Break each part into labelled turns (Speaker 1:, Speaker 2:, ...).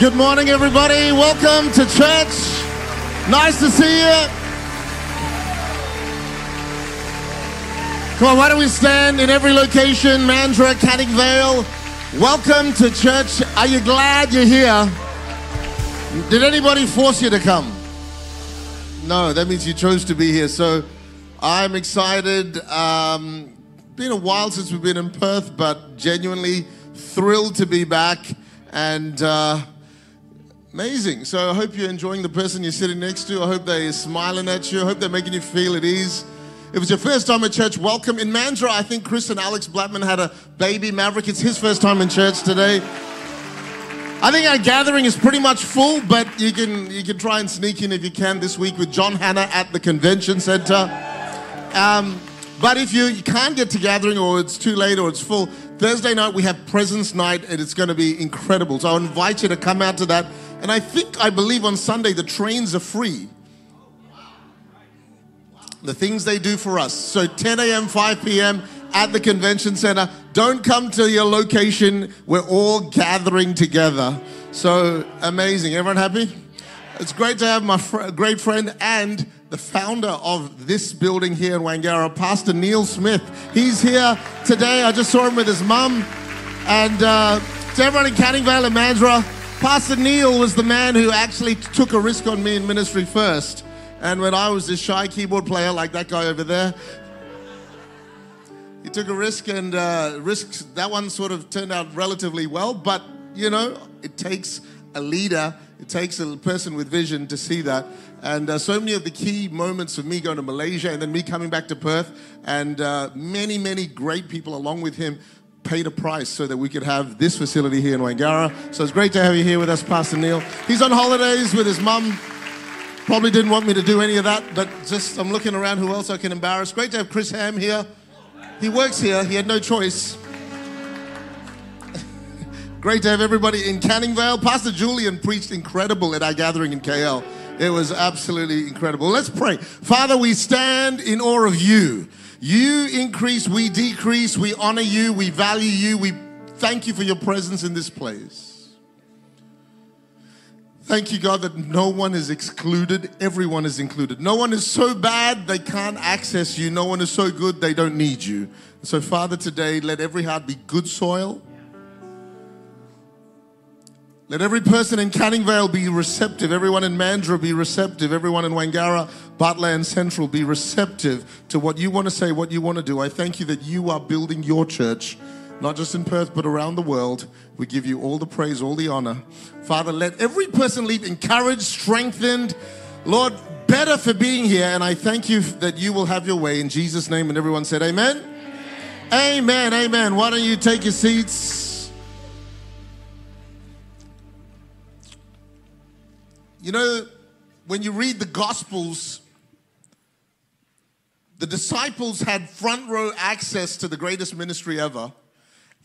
Speaker 1: Good morning, everybody. Welcome to church. Nice to see you. Come on, why don't we stand in every location? Mandurah, Canning Vale. Welcome to church. Are you glad you're here? Did anybody force you to come? No, that means you chose to be here. So I'm excited. Um, been a while since we've been in Perth, but genuinely thrilled to be back. And uh, Amazing. So I hope you're enjoying the person you're sitting next to. I hope they're smiling at you. I hope they're making you feel at ease. If it's your first time at church, welcome. In Mandurah, I think Chris and Alex Blackman had a baby Maverick. It's his first time in church today. I think our gathering is pretty much full, but you can you can try and sneak in if you can this week with John Hanna at the convention center. Um, but if you, you can't get to gathering or it's too late or it's full, Thursday night we have presence night and it's going to be incredible. So I invite you to come out to that. And I think, I believe on Sunday the trains are free. The things they do for us. So 10 a.m., 5 p.m. at the convention center. Don't come to your location. We're all gathering together. So amazing. Everyone happy? It's great to have my fr- great friend and the founder of this building here in Wangara, Pastor Neil Smith. He's here today. I just saw him with his mum. And uh, to everyone in Canning Vale and Mandurah, Pastor Neil was the man who actually took a risk on me in ministry first. And when I was a shy keyboard player like that guy over there, he took a risk and uh, risks, that one sort of turned out relatively well. But, you know, it takes a leader, it takes a person with vision to see that. And uh, so many of the key moments of me going to Malaysia and then me coming back to Perth, and uh, many, many great people along with him paid a price so that we could have this facility here in Wangara. So it's great to have you here with us, Pastor Neil. He's on holidays with his mum. Probably didn't want me to do any of that, but just I'm looking around who else I can embarrass. Great to have Chris Ham here. He works here, he had no choice. Great to have everybody in Canning Vale. Pastor Julian preached incredible at our gathering in KL. It was absolutely incredible. Let's pray. Father, we stand in awe of you. You increase, we decrease, we honor you, we value you, we thank you for your presence in this place. Thank you, God, that no one is excluded, everyone is included. No one is so bad they can't access you, no one is so good they don't need you. So, Father, today, let every heart be good soil. Let every person in Canning Vale be receptive. Everyone in Mandurah be receptive. Everyone in Wangara, Butler Central be receptive to what you want to say, what you want to do. I thank you that you are building your church, not just in Perth, but around the world. We give you all the praise, all the honor. Father, let every person leave encouraged, strengthened, Lord, better for being here. And I thank you that you will have your way in Jesus' name. And everyone said, Amen. Amen. Amen. amen. Why don't you take your seats? You know, when you read the Gospels, the disciples had front row access to the greatest ministry ever.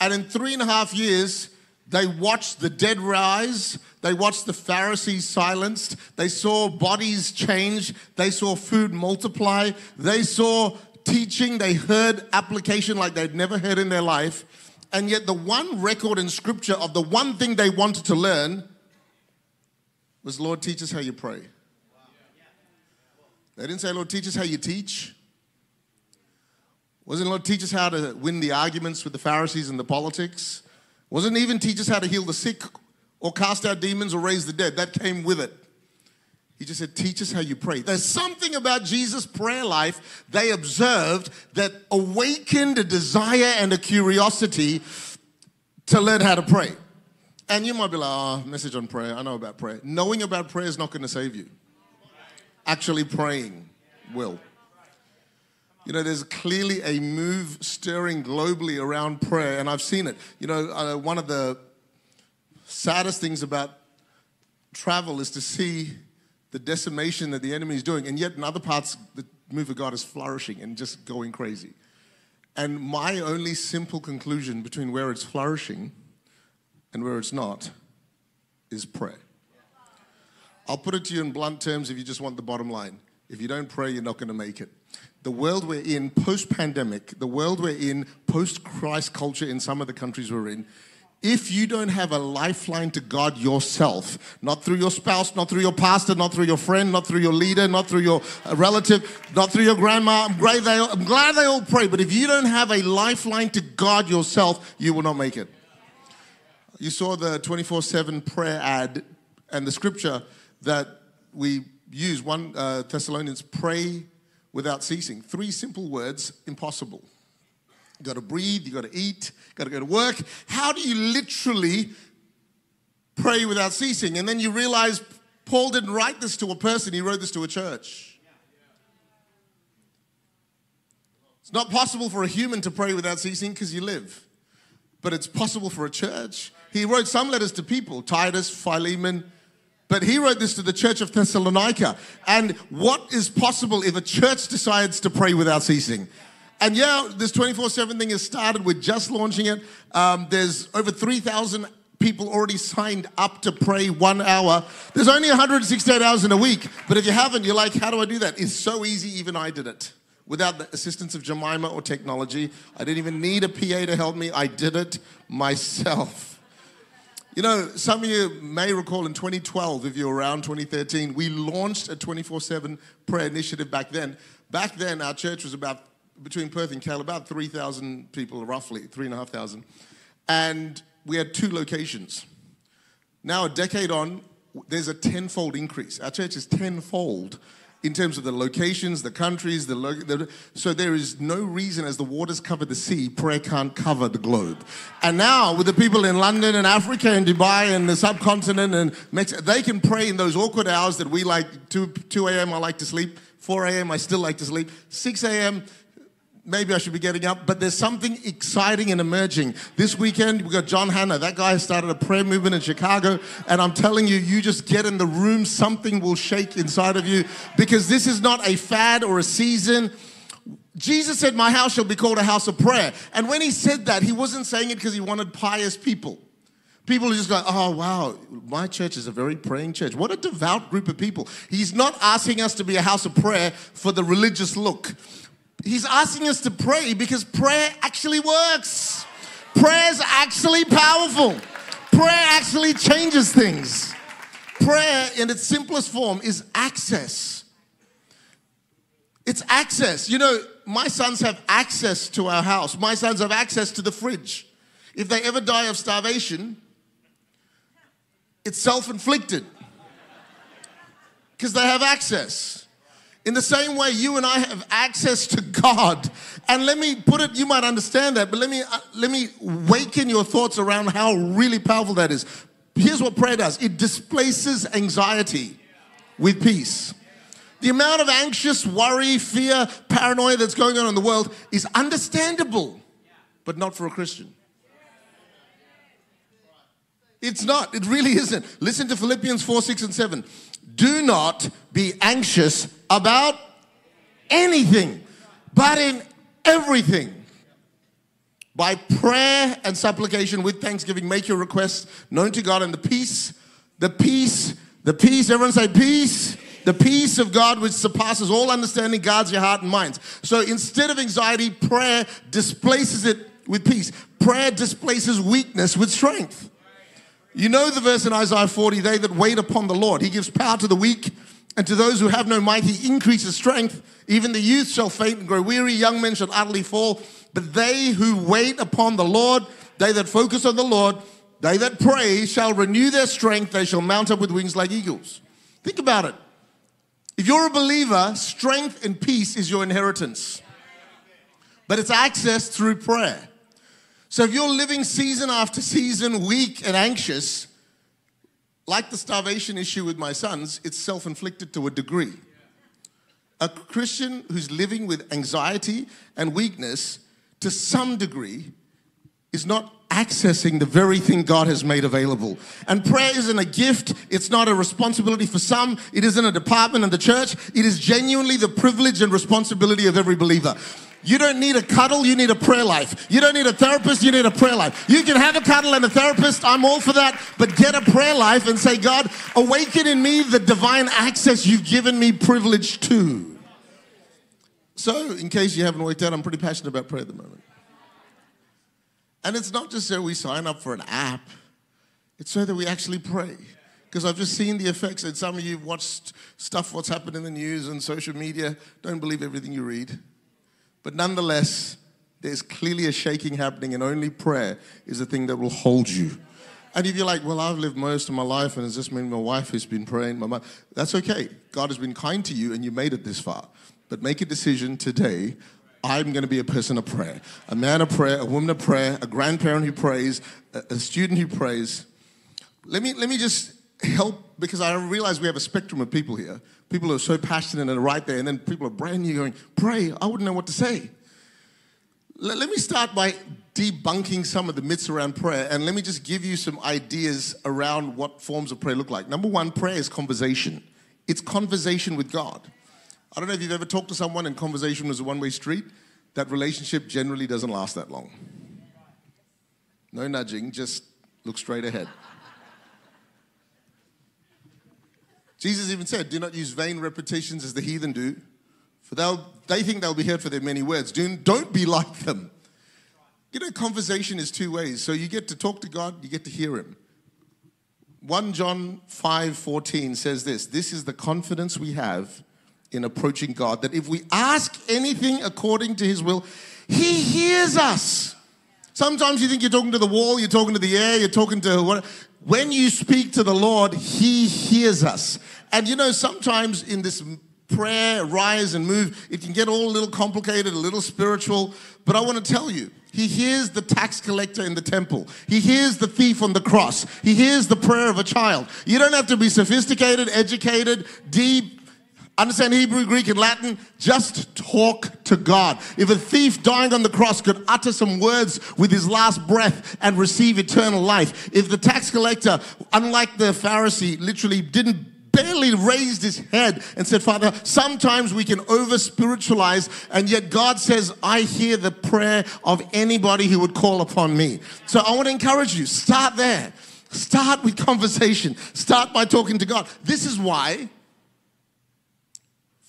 Speaker 1: And in three and a half years, they watched the dead rise. They watched the Pharisees silenced. They saw bodies change. They saw food multiply. They saw teaching. They heard application like they'd never heard in their life. And yet, the one record in scripture of the one thing they wanted to learn was, Lord, teach us how you pray. They didn't say, Lord, teach us how you teach. Wasn't Lord, teach us how to win the arguments with the Pharisees and the politics. Wasn't even teach us how to heal the sick or cast out demons or raise the dead. That came with it. He just said, Teach us how you pray. There's something about Jesus' prayer life they observed that awakened a desire and a curiosity to learn how to pray. And you might be like, oh, message on prayer. I know about prayer. Knowing about prayer is not going to save you. Actually, praying will. You know, there's clearly a move stirring globally around prayer, and I've seen it. You know, uh, one of the saddest things about travel is to see the decimation that the enemy is doing, and yet in other parts, the move of God is flourishing and just going crazy. And my only simple conclusion between where it's flourishing and where it's not is prayer. I'll put it to you in blunt terms if you just want the bottom line. If you don't pray, you're not going to make it. The world we're in, post pandemic, the world we're in, post Christ culture in some of the countries we're in, if you don't have a lifeline to God yourself, not through your spouse, not through your pastor, not through your friend, not through your leader, not through your uh, relative, not through your grandma, I'm glad, they, I'm glad they all pray, but if you don't have a lifeline to God yourself, you will not make it. You saw the 24 7 prayer ad and the scripture that we use 1 uh, Thessalonians pray without ceasing. Three simple words impossible. You got to breathe, you got to eat, got to go to work. How do you literally pray without ceasing? And then you realize Paul didn't write this to a person, he wrote this to a church. It's not possible for a human to pray without ceasing because you live, but it's possible for a church. He wrote some letters to people, Titus, Philemon, but he wrote this to the church of Thessalonica. And what is possible if a church decides to pray without ceasing? And yeah, this 24 7 thing has started. We're just launching it. Um, there's over 3,000 people already signed up to pray one hour. There's only 168 hours in a week. But if you haven't, you're like, how do I do that? It's so easy, even I did it. Without the assistance of Jemima or technology, I didn't even need a PA to help me. I did it myself. You know, some of you may recall in 2012, if you're around 2013, we launched a 24 7 prayer initiative back then. Back then, our church was about between Perth and KL, about 3,000 people, roughly, 3,500. And we had two locations. Now, a decade on, there's a tenfold increase. Our church is tenfold in terms of the locations, the countries, the, lo- the, so there is no reason as the waters cover the sea, prayer can't cover the globe. And now with the people in London and Africa and Dubai and the subcontinent and Mexico, they can pray in those awkward hours that we like 2, 2 a.m. I like to sleep, 4 a.m. I still like to sleep, 6 a.m maybe I should be getting up, but there's something exciting and emerging. This weekend, we got John Hanna. That guy started a prayer movement in Chicago, and I'm telling you, you just get in the room, something will shake inside of you because this is not a fad or a season. Jesus said, My house shall be called a house of prayer. And when he said that, he wasn't saying it because he wanted pious people. People are just going, oh, wow, my church is a very praying church. What a devout group of people. He's not asking us to be a house of prayer for the religious look. He's asking us to pray because prayer actually works. Prayer is actually powerful. Prayer actually changes things. Prayer, in its simplest form, is access. It's access. You know, my sons have access to our house, my sons have access to the fridge. If they ever die of starvation, it's self inflicted because they have access. In the same way, you and I have access to God. And let me put it, you might understand that, but let me, uh, let me waken your thoughts around how really powerful that is. Here's what prayer does it displaces anxiety with peace. The amount of anxious worry, fear, paranoia that's going on in the world is understandable, but not for a Christian. It's not. It really isn't. Listen to Philippians 4, 6, and 7. Do not be anxious about anything, but in everything. By prayer and supplication with thanksgiving, make your requests known to God, and the peace, the peace, the peace, everyone say peace. The peace of God, which surpasses all understanding, guards your heart and minds. So instead of anxiety, prayer displaces it with peace. Prayer displaces weakness with strength. You know the verse in Isaiah 40 they that wait upon the Lord, he gives power to the weak, and to those who have no might, he increases strength. Even the youth shall faint and grow weary, young men shall utterly fall. But they who wait upon the Lord, they that focus on the Lord, they that pray shall renew their strength, they shall mount up with wings like eagles. Think about it. If you're a believer, strength and peace is your inheritance, but it's accessed through prayer. So if you're living season after season, weak and anxious, like the starvation issue with my sons, it's self inflicted to a degree. A Christian who's living with anxiety and weakness to some degree is not accessing the very thing God has made available. And prayer isn't a gift, it's not a responsibility for some, it isn't a department in the church, it is genuinely the privilege and responsibility of every believer. You don't need a cuddle, you need a prayer life. You don't need a therapist, you need a prayer life. You can have a cuddle and a therapist, I'm all for that, but get a prayer life and say, God, awaken in me the divine access you've given me privilege to. So, in case you haven't worked out, I'm pretty passionate about prayer at the moment. And it's not just so we sign up for an app, it's so that we actually pray. Because I've just seen the effects, and some of you watched stuff, what's happened in the news and social media. Don't believe everything you read. But nonetheless, there's clearly a shaking happening, and only prayer is the thing that will hold you. And if you're like, well, I've lived most of my life, and it's just mean my wife has been praying, my mom, that's okay. God has been kind to you, and you made it this far. But make a decision today I'm going to be a person of prayer, a man of prayer, a woman of prayer, a grandparent who prays, a, a student who prays. Let me, let me just help because I realize we have a spectrum of people here. People are so passionate and right there, and then people are brand new going, Pray, I wouldn't know what to say. Let, let me start by debunking some of the myths around prayer, and let me just give you some ideas around what forms of prayer look like. Number one, prayer is conversation, it's conversation with God. I don't know if you've ever talked to someone and conversation was a one way street. That relationship generally doesn't last that long. No nudging, just look straight ahead. Jesus even said, Do not use vain repetitions as the heathen do, for they think they'll be heard for their many words. Do, don't be like them. You know, conversation is two ways. So you get to talk to God, you get to hear Him. 1 John 5 14 says this This is the confidence we have in approaching God that if we ask anything according to His will, He hears us. Sometimes you think you're talking to the wall, you're talking to the air, you're talking to what. When you speak to the Lord, He hears us. And you know, sometimes in this prayer, rise and move, it can get all a little complicated, a little spiritual. But I want to tell you, he hears the tax collector in the temple. He hears the thief on the cross. He hears the prayer of a child. You don't have to be sophisticated, educated, deep, understand Hebrew, Greek, and Latin, just talk to God. If a thief dying on the cross could utter some words with his last breath and receive eternal life, if the tax collector, unlike the Pharisee, literally didn't barely raised his head and said, Father, sometimes we can over spiritualize, and yet God says, I hear the prayer of anybody who would call upon me. So I want to encourage you start there. Start with conversation. Start by talking to God. This is why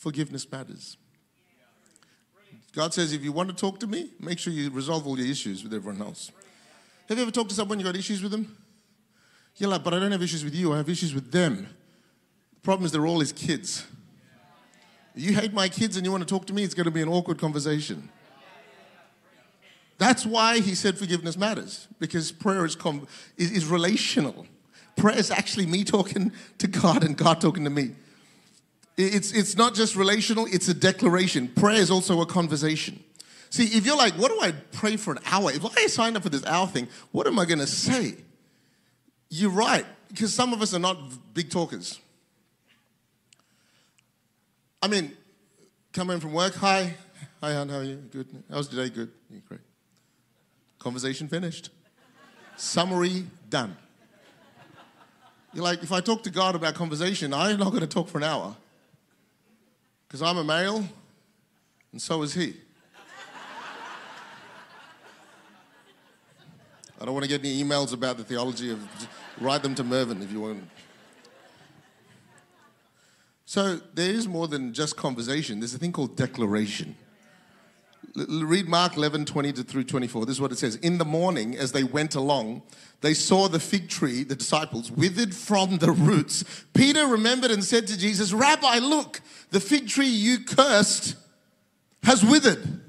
Speaker 1: forgiveness matters. God says, if you want to talk to me, make sure you resolve all your issues with everyone else. Have you ever talked to someone you got issues with them? You're like, but I don't have issues with you, I have issues with them. The problem is they're all his kids. You hate my kids and you want to talk to me, it's going to be an awkward conversation. That's why he said forgiveness matters, because prayer is, com- is, is relational. Prayer is actually me talking to God and God talking to me. It's, it's not just relational, it's a declaration. Prayer is also a conversation. See, if you're like, what do I pray for an hour? If I sign up for this hour thing, what am I going to say? You're right, because some of us are not big talkers. I mean, come in from work, hi, hi, hon, how are you? Good. How's the day? Good. Yeah, great. Conversation finished. Summary done. You're like, if I talk to God about conversation, I'm not going to talk for an hour. Because I'm a male, and so is he. I don't want to get any emails about the theology of, write them to Mervyn if you want. So there is more than just conversation. There's a thing called declaration. Read Mark 11, 20 to through 24. This is what it says. In the morning, as they went along, they saw the fig tree, the disciples, withered from the roots. Peter remembered and said to Jesus, Rabbi, look, the fig tree you cursed has withered.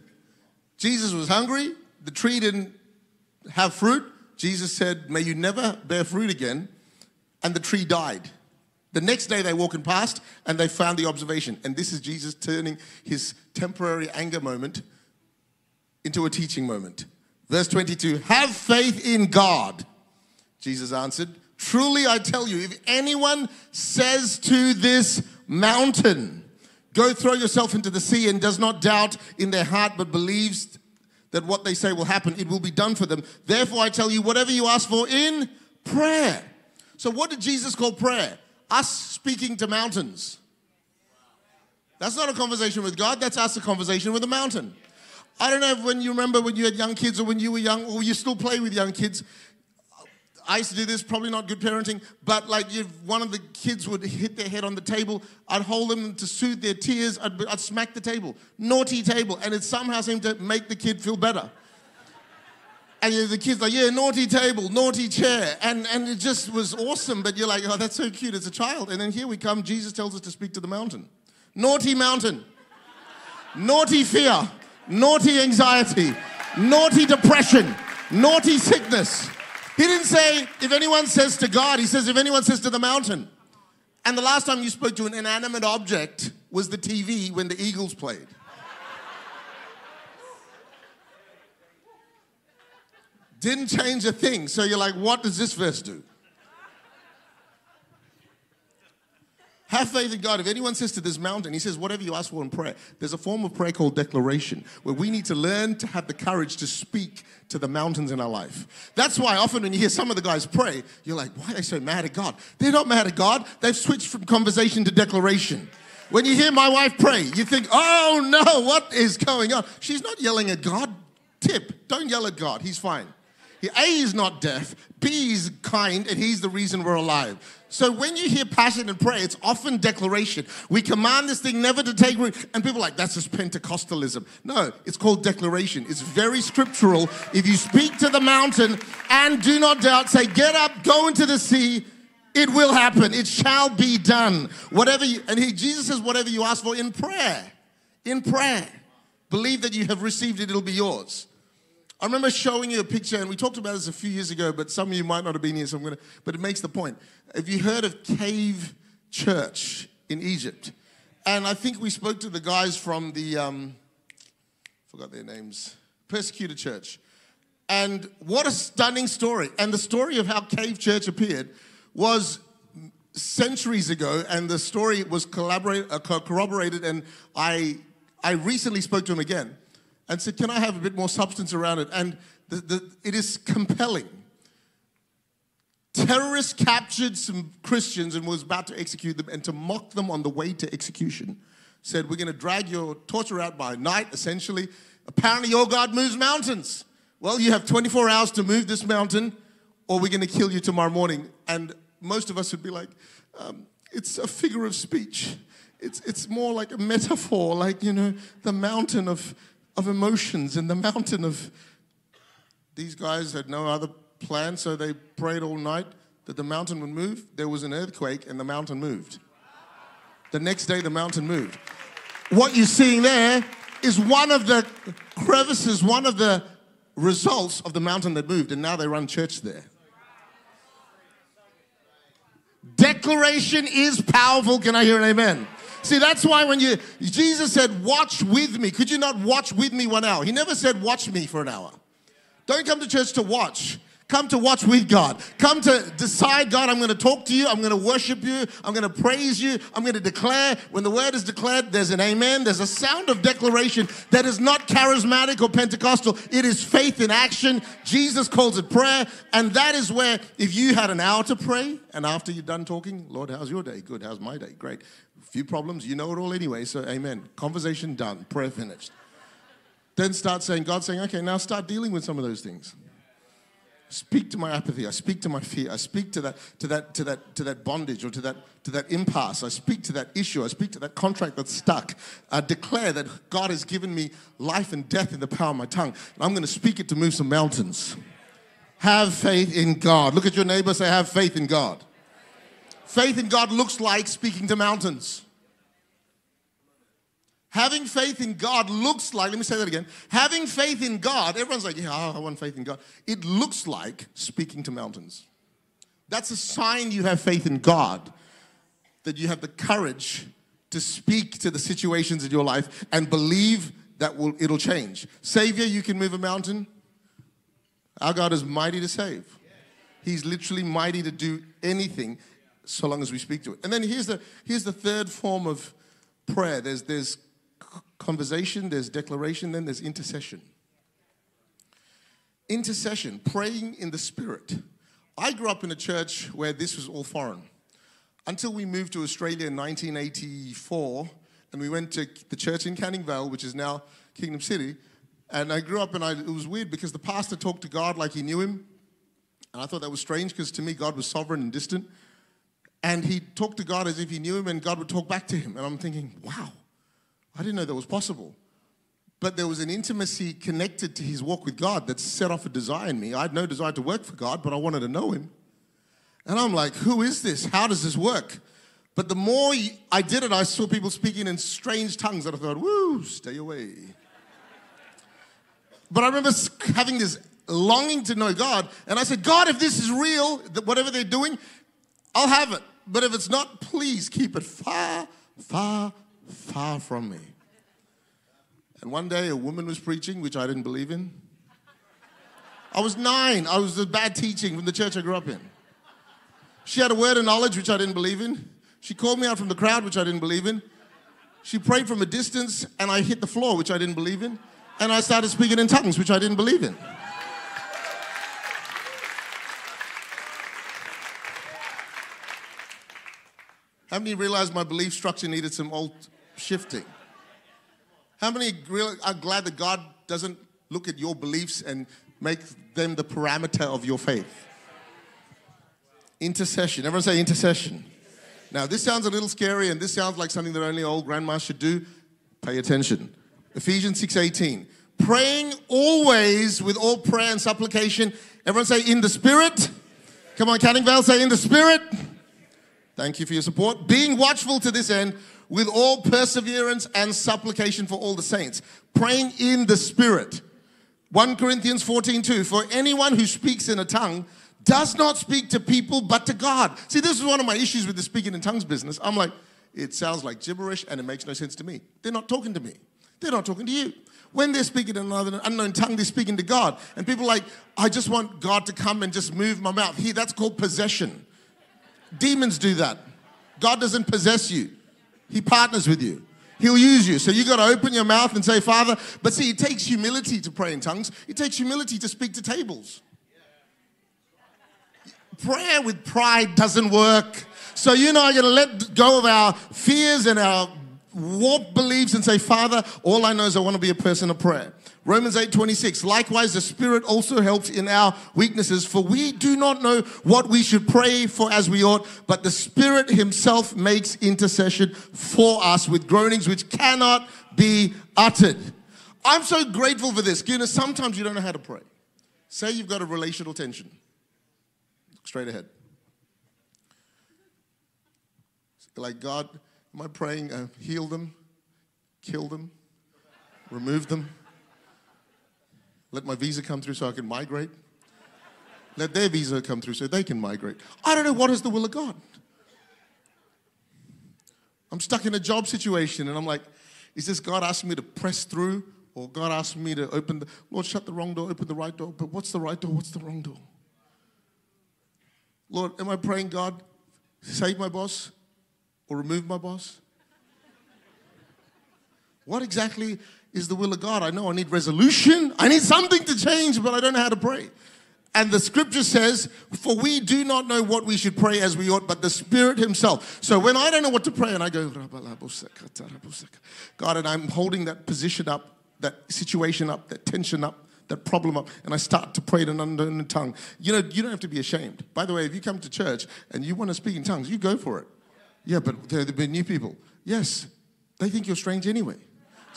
Speaker 1: Jesus was hungry. The tree didn't have fruit. Jesus said, May you never bear fruit again. And the tree died. The next day they walking past and they found the observation. And this is Jesus turning his temporary anger moment into a teaching moment. Verse 22 Have faith in God. Jesus answered, Truly I tell you, if anyone says to this mountain, Go throw yourself into the sea, and does not doubt in their heart, but believes that what they say will happen, it will be done for them. Therefore, I tell you, whatever you ask for in prayer. So, what did Jesus call prayer? Us speaking to mountains. That's not a conversation with God, that's us a conversation with a mountain. I don't know when you remember when you had young kids or when you were young or you still play with young kids. I used to do this, probably not good parenting, but like if one of the kids would hit their head on the table, I'd hold them to soothe their tears, I'd, I'd smack the table. Naughty table. And it somehow seemed to make the kid feel better. And the kids like, yeah, naughty table, naughty chair. And, and it just was awesome. But you're like, oh, that's so cute as a child. And then here we come, Jesus tells us to speak to the mountain. Naughty mountain. naughty fear. Naughty anxiety. Naughty depression. Naughty sickness. He didn't say, if anyone says to God, he says, if anyone says to the mountain. And the last time you spoke to an inanimate object was the TV when the Eagles played. Didn't change a thing. So you're like, what does this verse do? Have faith in God. If anyone says to this mountain, he says, whatever you ask for in prayer, there's a form of prayer called declaration where we need to learn to have the courage to speak to the mountains in our life. That's why often when you hear some of the guys pray, you're like, why are they so mad at God? They're not mad at God, they've switched from conversation to declaration. When you hear my wife pray, you think, oh no, what is going on? She's not yelling at God. Tip, don't yell at God, he's fine. A is not deaf, B is kind, and he's the reason we're alive. So when you hear passion and prayer, it's often declaration. We command this thing never to take root. And people are like, that's just Pentecostalism. No, it's called declaration. It's very scriptural. If you speak to the mountain and do not doubt, say, get up, go into the sea, it will happen. It shall be done. Whatever you, and he, Jesus says, whatever you ask for in prayer, in prayer, believe that you have received it, it'll be yours. I remember showing you a picture, and we talked about this a few years ago, but some of you might not have been here, so I'm gonna, but it makes the point. Have you heard of Cave Church in Egypt? And I think we spoke to the guys from the, um, forgot their names, Persecuted Church. And what a stunning story. And the story of how Cave Church appeared was centuries ago, and the story was uh, corroborated, and I, I recently spoke to him again and said, Can I have a bit more substance around it? And the, the, it is compelling. Terrorists captured some Christians and was about to execute them, and to mock them on the way to execution, said, We're going to drag your torture out by night, essentially. Apparently, your God moves mountains. Well, you have 24 hours to move this mountain, or we're going to kill you tomorrow morning. And most of us would be like, um, It's a figure of speech. It's, it's more like a metaphor, like, you know, the mountain of of emotions in the mountain of. These guys had no other plan, so they prayed all night that the mountain would move. There was an earthquake, and the mountain moved. The next day, the mountain moved. What you're seeing there is one of the crevices, one of the results of the mountain that moved, and now they run church there. Declaration is powerful. Can I hear an amen? See, that's why when you, Jesus said, watch with me. Could you not watch with me one hour? He never said, watch me for an hour. Don't come to church to watch. Come to watch with God. Come to decide, God, I'm going to talk to you. I'm going to worship you. I'm going to praise you. I'm going to declare. When the word is declared, there's an amen. There's a sound of declaration that is not charismatic or Pentecostal. It is faith in action. Jesus calls it prayer. And that is where, if you had an hour to pray, and after you're done talking, Lord, how's your day? Good. How's my day? Great. Few problems. You know it all anyway. So, amen. Conversation done. Prayer finished. Then start saying, God saying, okay, now start dealing with some of those things speak to my apathy i speak to my fear i speak to that to that to that to that bondage or to that to that impasse i speak to that issue i speak to that contract that's stuck i declare that god has given me life and death in the power of my tongue and i'm going to speak it to move some mountains have faith in god look at your neighbor say have faith in god faith in god looks like speaking to mountains Having faith in God looks like, let me say that again. Having faith in God, everyone's like, yeah, I want faith in God. It looks like speaking to mountains. That's a sign you have faith in God, that you have the courage to speak to the situations in your life and believe that will, it'll change. Savior, you can move a mountain. Our God is mighty to save. He's literally mighty to do anything so long as we speak to it. And then here's the, here's the third form of prayer there's, there's conversation, there's declaration, then there's intercession. Intercession, praying in the Spirit. I grew up in a church where this was all foreign. Until we moved to Australia in 1984, and we went to the church in Canning Vale, which is now Kingdomcity. And I grew up, and I, it was weird because the pastor talked to God like he knew him. And I thought that was strange because to me, God was sovereign and distant. And he talked to God as if he knew him, and God would talk back to him. And I'm thinking, wow, I didn't know that was possible. but there was an intimacy connected to his walk with God that set off a desire in me. I had no desire to work for God, but I wanted to know him. And I'm like, who is this? How does this work? But the more I did it, I saw people speaking in strange tongues that I thought, woo, stay away. But I remember having this longing to know God, and I said, God, if this is real, whatever they're doing, I'll have it. But if it's not, please keep it far, far, far from me. And one day a woman was preaching, which I didn't believe in. I was nine. I was the bad teaching from the church I grew up in. She had a word of knowledge, which I didn't believe in. She called me out from the crowd, which I didn't believe in. She prayed from a distance, and I hit the floor, which I didn't believe in. And I started speaking in tongues, which I didn't believe in. How many realized my belief structure needed some old shifting? How many are glad that God doesn't look at your beliefs and make them the parameter of your faith? Intercession. Everyone say intercession. Now, this sounds a little scary and this sounds like something that only old grandmas should do. Pay attention. Ephesians 6:18. Praying always with all prayer and supplication. Everyone say in the spirit. Come on, Canning Vale, say in the spirit. Thank you for your support. Being watchful to this end with all perseverance and supplication for all the saints, praying in the Spirit. 1 Corinthians 14 2 For anyone who speaks in a tongue does not speak to people but to God. See, this is one of my issues with the speaking in tongues business. I'm like, it sounds like gibberish and it makes no sense to me. They're not talking to me, they're not talking to you. When they're speaking in another unknown tongue, they're speaking to God. And people like, I just want God to come and just move my mouth. Here, that's called possession. Demons do that. God doesn't possess you. He partners with you. He'll use you. So you got to open your mouth and say, Father. But see, it takes humility to pray in tongues. It takes humility to speak to tables. Prayer with pride doesn't work. So you know, I'm going to let go of our fears and our warped beliefs and say, Father, all I know is I want to be a person of prayer. Romans 8 26. Likewise, the Spirit also helps in our weaknesses, for we do not know what we should pray for as we ought, but the Spirit Himself makes intercession for us with groanings which cannot be uttered. I'm so grateful for this. You know, sometimes you don't know how to pray. Say you've got a relational tension. Straight ahead. Like, God, am I praying, uh, heal them, kill them, remove them? Let my visa come through so I can migrate. Let their visa come through so they can migrate. I don't know what is the will of God. I'm stuck in a job situation and I'm like, is this God asking me to press through or God asking me to open the, Lord, shut the wrong door, open the right door. But what's the right door? What's the wrong door? Lord, am I praying, God, save my boss or remove my boss? What exactly is the will of God. I know I need resolution. I need something to change, but I don't know how to pray. And the scripture says, For we do not know what we should pray as we ought, but the Spirit Himself. So when I don't know what to pray and I go, God, and I'm holding that position up, that situation up, that tension up, that problem up, and I start to pray in an unknown tongue. You know, you don't have to be ashamed. By the way, if you come to church and you want to speak in tongues, you go for it. Yeah, but there have been new people. Yes, they think you're strange anyway.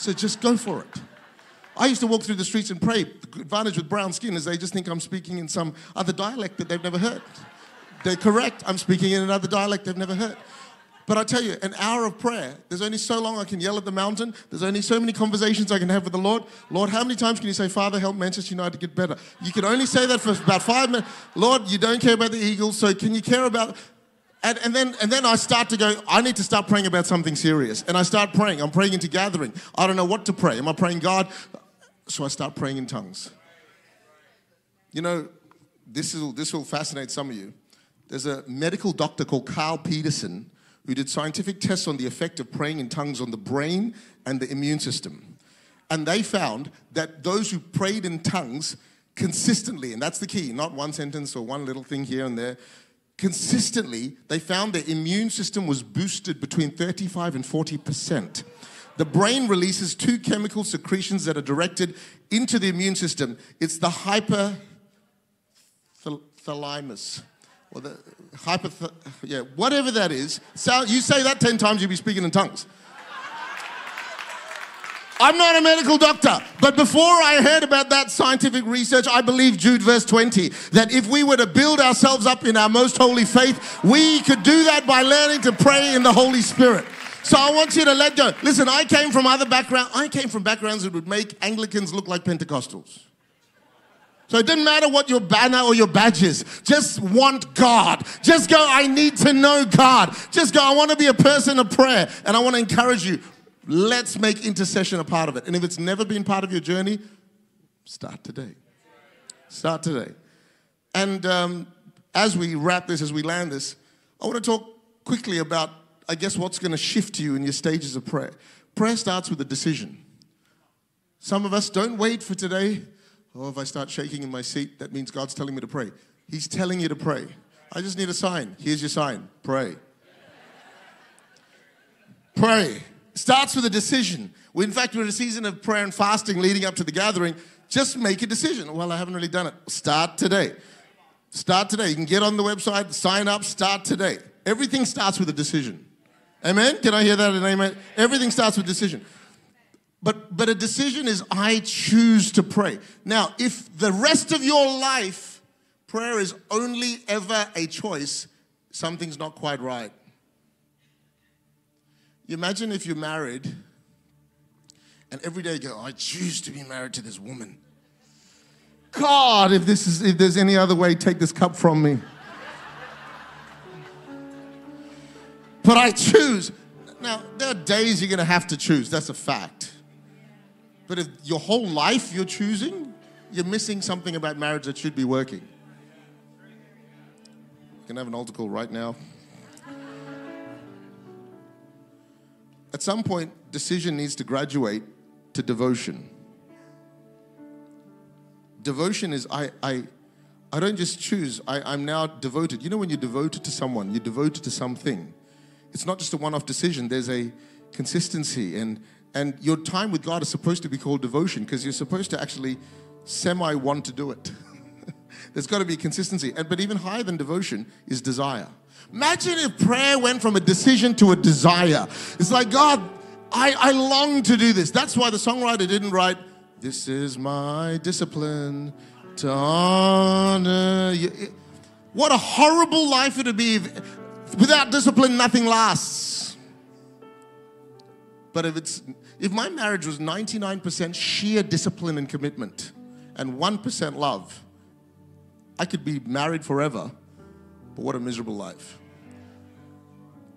Speaker 1: So just go for it. I used to walk through the streets and pray. The advantage with brown skin is they just think I'm speaking in some other dialect that they've never heard. They're correct. I'm speaking in another dialect they've never heard. But I tell you, an hour of prayer, there's only so long I can yell at the mountain. There's only so many conversations I can have with the Lord. Lord, how many times can you say, Father, help Manchester United get better? You can only say that for about five minutes. Lord, you don't care about the Eagles, so can you care about and, and, then, and then I start to go, I need to start praying about something serious. And I start praying. I'm praying into gathering. I don't know what to pray. Am I praying God? So I start praying in tongues. You know, this, is, this will fascinate some of you. There's a medical doctor called Carl Peterson who did scientific tests on the effect of praying in tongues on the brain and the immune system. And they found that those who prayed in tongues consistently, and that's the key, not one sentence or one little thing here and there, consistently, they found their immune system was boosted between 35 and 40%. The brain releases two chemical secretions that are directed into the immune system. It's the hypothalamus. Or the hyper, yeah, whatever that is. So you say that 10 times, you'll be speaking in tongues. I'm not a medical doctor, but before I heard about that scientific research, I believe Jude verse 20 that if we were to build ourselves up in our most holy faith, we could do that by learning to pray in the Holy Spirit. So I want you to let go. Listen, I came from other backgrounds. I came from backgrounds that would make Anglicans look like Pentecostals. So it didn't matter what your banner or your badge is. Just want God. Just go, I need to know God. Just go, I want to be a person of prayer. And I want to encourage you, Let's make intercession a part of it. And if it's never been part of your journey, start today. Start today. And um, as we wrap this, as we land this, I want to talk quickly about, I guess, what's going to shift you in your stages of prayer. Prayer starts with a decision. Some of us don't wait for today. Oh, if I start shaking in my seat, that means God's telling me to pray. He's telling you to pray. I just need a sign. Here's your sign pray. Pray starts with a decision. We, in fact, we're in a season of prayer and fasting leading up to the gathering. Just make a decision. Well, I haven't really done it. Start today. Start today. You can get on the website, sign up, start today. Everything starts with a decision. Amen? Can I hear that? Amen? Everything starts with decision. But, but a decision is I choose to pray. Now, if the rest of your life prayer is only ever a choice, something's not quite right. You imagine if you're married and every day you go, I choose to be married to this woman. God, if this is if there's any other way, take this cup from me. but I choose. Now, there are days you're gonna have to choose, that's a fact. But if your whole life you're choosing, you're missing something about marriage that should be working. You can have an altar call right now. At some point, decision needs to graduate to devotion. Devotion is I, I, I don't just choose, I, I'm now devoted. You know, when you're devoted to someone, you're devoted to something. It's not just a one off decision, there's a consistency. And, and your time with God is supposed to be called devotion because you're supposed to actually semi want to do it. there's got to be consistency. And, but even higher than devotion is desire. Imagine if prayer went from a decision to a desire. It's like, God, I, I long to do this. That's why the songwriter didn't write, This is my discipline to honor you. What a horrible life it would be. If, without discipline, nothing lasts. But if it's if my marriage was 99% sheer discipline and commitment and 1% love, I could be married forever but what a miserable life.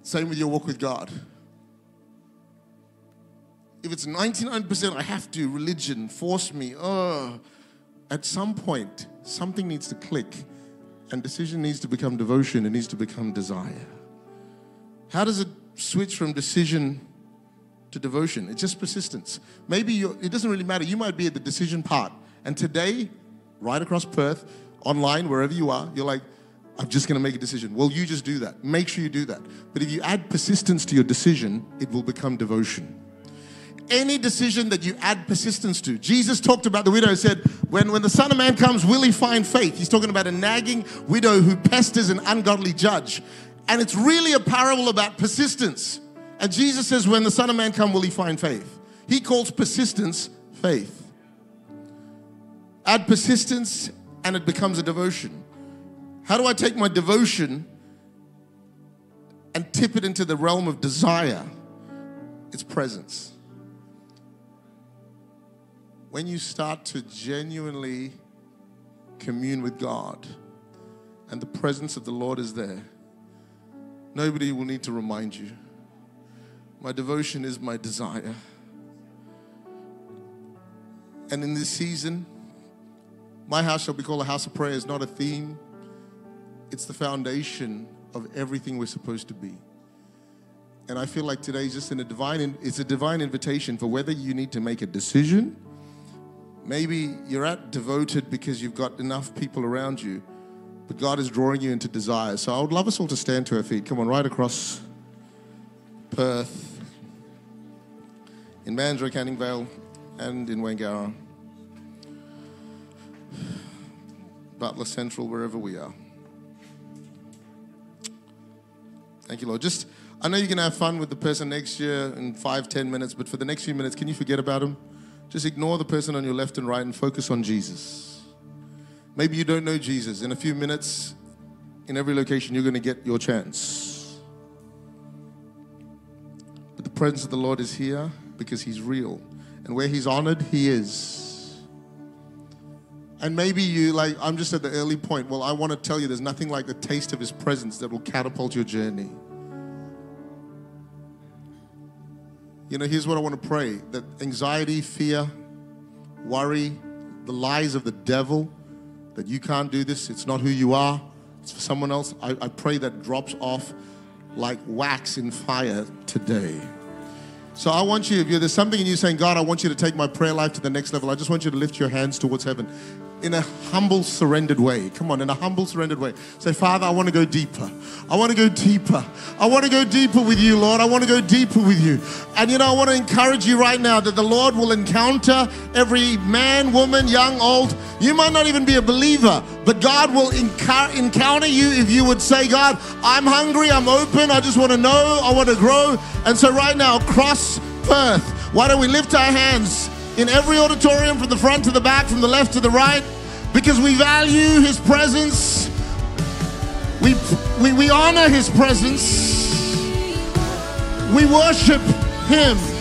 Speaker 1: Same with your walk with God. If it's 99% I have to, religion, force me, oh, at some point, something needs to click and decision needs to become devotion, it needs to become desire. How does it switch from decision to devotion? It's just persistence. Maybe it doesn't really matter. You might be at the decision part. And today, right across Perth, online, wherever you are, you're like, I'm just going to make a decision. Well, you just do that. Make sure you do that. But if you add persistence to your decision, it will become devotion. Any decision that you add persistence to. Jesus talked about the widow, said, when, when the Son of Man comes, will he find faith? He's talking about a nagging widow who pesters an ungodly judge. And it's really a parable about persistence. And Jesus says, when the Son of Man come, will he find faith? He calls persistence faith. Add persistence, and it becomes a devotion. How do I take my devotion and tip it into the realm of desire? It's presence. When you start to genuinely commune with God and the presence of the Lord is there, nobody will need to remind you. My devotion is my desire. And in this season, my house shall be called a house of prayer is not a theme it's the foundation of everything we're supposed to be. And I feel like today is just in a divine, it's a divine invitation for whether you need to make a decision. Maybe you're at devoted because you've got enough people around you, but God is drawing you into desire. So I would love us all to stand to our feet. Come on, right across Perth, in Mandurah, Canning Vale, and in Wangara, Butler Central, wherever we are. Thank you, Lord. Just, I know you can have fun with the person next year in five, ten minutes, but for the next few minutes, can you forget about him? Just ignore the person on your left and right and focus on Jesus. Maybe you don't know Jesus. In a few minutes, in every location, you're going to get your chance. But the presence of the Lord is here because He's real. And where He's honored, He is. And maybe you, like, I'm just at the early point. Well, I want to tell you there's nothing like the taste of His presence that will catapult your journey. You know, here's what I want to pray that anxiety, fear, worry, the lies of the devil, that you can't do this, it's not who you are, it's for someone else. I, I pray that drops off like wax in fire today. So I want you, if there's something in you saying, God, I want you to take my prayer life to the next level, I just want you to lift your hands towards heaven in a humble, surrendered way. Come on, in a humble, surrendered way. Say, Father, I want to go deeper. I want to go deeper. I want to go deeper with you, Lord. I want to go deeper with you. And you know, I want to encourage you right now that the Lord will encounter every man, woman, young, old. You might not even be a believer, but God will encounter you if you would say, God, I'm hungry, I'm open, I just want to know, I want to grow. And so, right now, cross Perth, why don't we lift our hands? In every auditorium from the front to the back, from the left to the right, because we value His presence. We, we, we honor His presence. We worship Him.